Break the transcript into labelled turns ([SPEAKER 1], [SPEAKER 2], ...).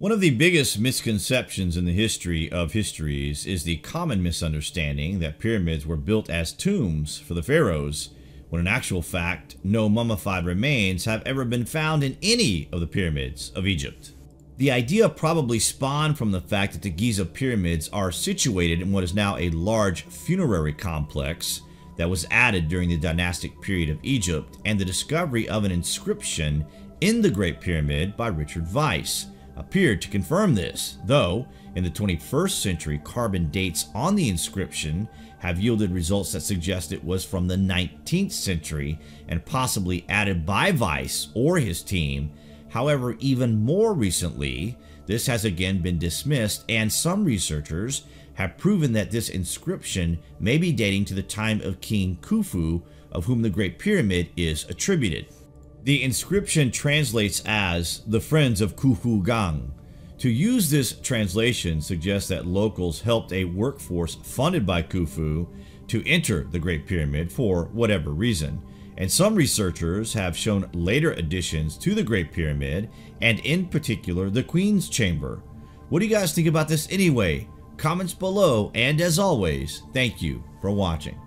[SPEAKER 1] One of the biggest misconceptions in the history of histories is the common misunderstanding that pyramids were built as tombs for the pharaohs, when in actual fact, no mummified remains have ever been found in any of the pyramids of Egypt. The idea probably spawned from the fact that the Giza pyramids are situated in what is now a large funerary complex that was added during the dynastic period of Egypt and the discovery of an inscription in the Great Pyramid by Richard Vyse appeared to confirm this, though in the 21st century carbon dates on the inscription have yielded results that suggest it was from the 19th century and possibly added by Vyse or his team. However, even more recently, this has again been dismissed and some researchers have proven that this inscription may be dating to the time of King Khufu, of whom the Great Pyramid is attributed. The inscription translates as the Friends of Khufu Gang. To use this translation suggests that locals helped a workforce funded by Khufu to enter the Great Pyramid for whatever reason. And some researchers have shown later additions to the Great Pyramid, and in particular the Queen's Chamber. What do you guys think about this anyway? Comments below, and as always, thank you for watching.